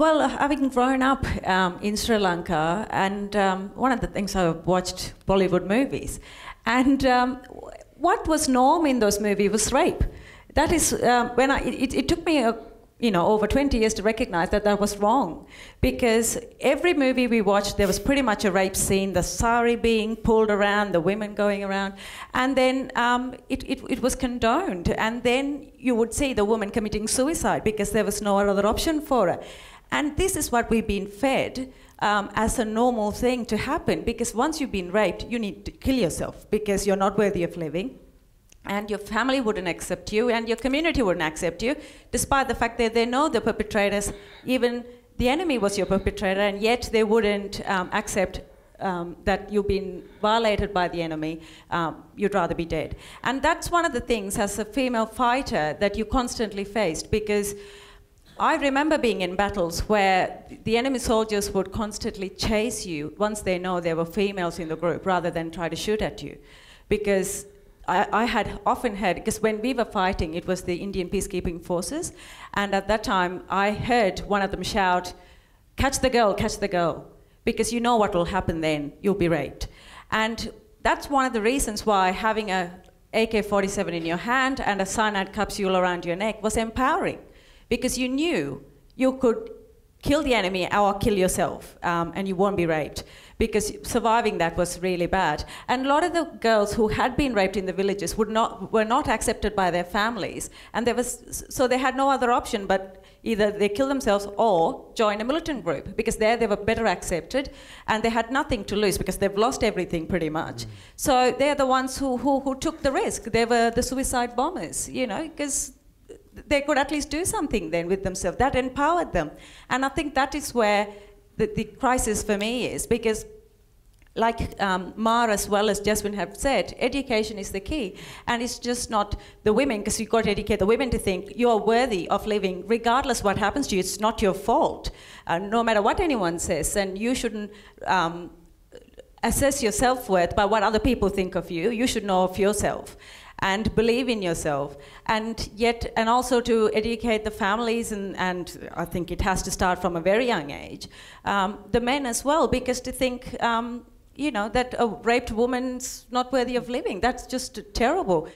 Well, having grown up um, in Sri Lanka, and um, one of the things I watched Bollywood movies, and um, what was norm in those movies was rape. That is um, when I. It, it took me a you know, over 20 years to recognize that that was wrong. Because every movie we watched, there was pretty much a rape scene, the sari being pulled around, the women going around, and then um, it, it, it, was condoned. And then you would see the woman committing suicide because there was no other option for her. And this is what we've been fed um, as a normal thing to happen because once you've been raped, you need to kill yourself because you're not worthy of living and your family wouldn't accept you and your community wouldn't accept you despite the fact that they know the perpetrators even the enemy was your perpetrator and yet they wouldn't um, accept um, that you've been violated by the enemy, um, you'd rather be dead. And that's one of the things as a female fighter that you constantly faced because I remember being in battles where the enemy soldiers would constantly chase you once they know there were females in the group rather than try to shoot at you. Because I, I, had often had, because when we were fighting, it was the Indian peacekeeping forces, and at that time I heard one of them shout, Catch the girl, catch the girl, because you know what will happen then, you'll be raped. And that's one of the reasons why having a AK 47 in your hand and a cyanide capsule around your neck was empowering, because you knew you could kill the enemy or kill yourself, um, and you won't be raped because surviving that was really bad. And a lot of the girls who had been raped in the villages would not, were not accepted by their families. And there was, so they had no other option but either they kill themselves or join a militant group because there they were better accepted and they had nothing to lose because they've lost everything pretty much. Mm. So they're the ones who, who, who took the risk. They were the suicide bombers, you know, because they could at least do something then with themselves. That empowered them. And I think that is where the, the crisis for me is because like um, Mar as well as Jasmine have said, education is the key. And it's just not the women, because you've got to educate the women to think you're worthy of living, regardless what happens to you. It's not your fault, uh, no matter what anyone says. And you shouldn't um, assess your self worth by what other people think of you. You should know of yourself and believe in yourself. And yet, and also to educate the families, and, and I think it has to start from a very young age, um, the men as well, because to think, um, you know, that a raped woman's not worthy of living, that's just terrible.